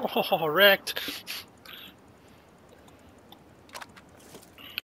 Oh, wrecked.